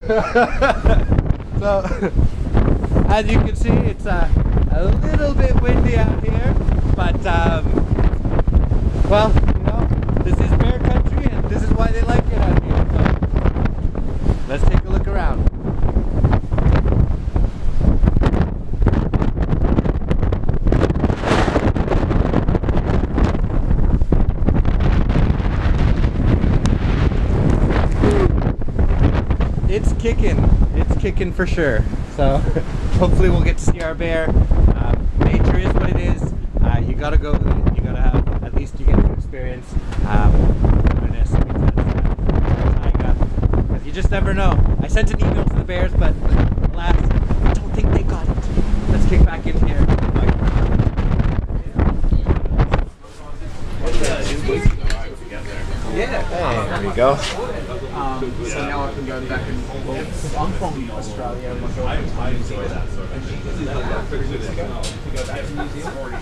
so, as you can see, it's uh, a little bit windy out here, but um, well, you know, this is bear country, and this is why they like it out here. So, let's take a it's kicking. It's kicking for sure. So hopefully we'll get to see our bear. Um, nature is what it is. Uh, you gotta go. You gotta have, at least you get to experience um, wilderness because you just never know. I sent an email to the bears, but alas, I don't think they got it. Let's kick back in here. Yeah. Hey, there you go. Um, so now I can go back and forth. I'm from Australia. My girlfriend's from New Zealand. And she did that three weeks ago to go back to New Zealand.